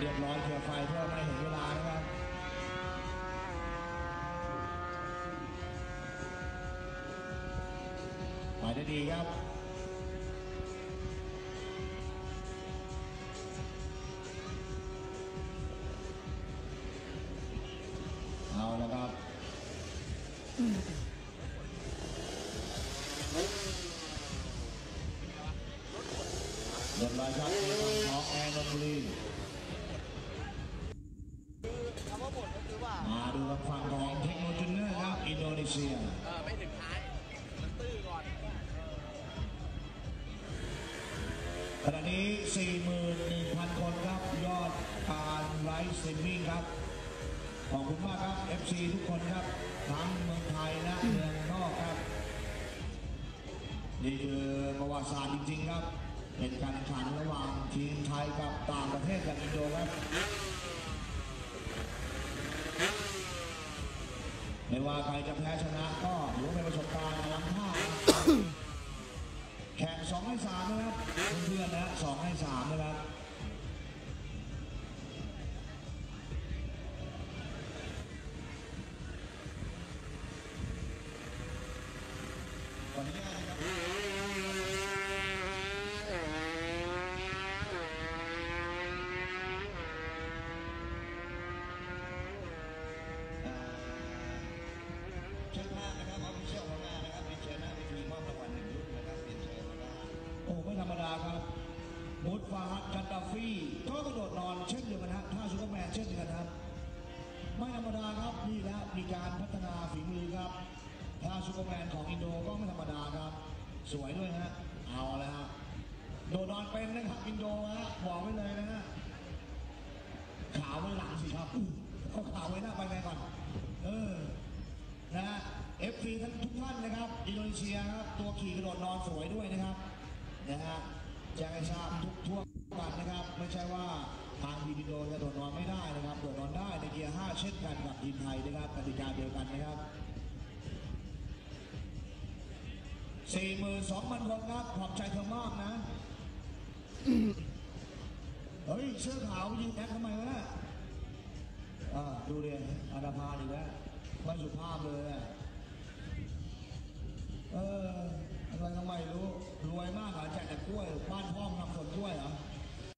เรียบร้อยเคลียร์ไฟเพื่อไม่เห็นเวลานะครับไปได้ดีครับเอาแล้วครับเรียบร้อยครับของแอร์นนทบุรี ว่าหมดก็คือว่ามาดูทางฝั่งของ Techno Tuner ครับอินโดนีเซียเออไม่ถึงท้ายมันตื้อก่อนขณะนี้ 41,000 คนครับ ยอดการ live streaming ครับ ขอบคุณมากครับ FC ทุกคนครับ ทั้งเมืองไทยและเมืองนอกครับ นี่คือประวัติศาสตร์จริง ๆ ครับ เป็นการแข่งขันระหว่างทีมไทยกับต่างประเทศกับอินโดครับ ไม่ว่าใครจะแพ้ชนะก็ถือว่าเป็นประสบการณ์ล้ำค่าครับแข่งสองให้สามนะครับเพื่อนๆนะสองให้สามนะครับ้ไม่ธรรมดาครับมุดฟาฮัดกันดาฟีก็กระโดดนอนเช่นเดียวกันฮะท่าซูเปอร์แมนเช่นเดียวกันครับไม่ธรรมดาครับนี่แหละมีการพัฒนาฝีมือครับท่าซูเปอร์แมนของอินโดก็ไม่ธรรมดาครับ สวยด้วยฮะเอาแล้วฮะโดดนอนเป็นนะครับอินโดฮะบอกไว้เลยนะฮะขาวไว้หลังสิครับเขาขาวไว้หน้าไปไปก่อน เออนะฮะFC ทั้งทุกท่านนะครับ อินโดนีเซียครับตัวขี่กระโดดนอนสวยด้วยนะครับ นะฮะแจ้งให้ทราบทุกทั่วกันนะครับ ไม่ใช่ว่าทางทีมอินโดจะโดดนอนไม่ได้นะครับโดดนอนได้ในเกียร์ 5 เช่นกันกับทีมไทยนะครับกติกาเดียวกันนะครับสี่หมื่นสองพันคนครับขอบใจเธอมากนะ เฮ้ย เสื้อขาวยิงแอคทำไมวะเนี่ยอ่าดูดิอาดาพาดีแล้วไม่สุภาพเลยอะเอออะไรทำไมรู้ ร วยมหรอแจกแต่กล้วย บ้านพ่อมทำสวนกล้วยเหรอ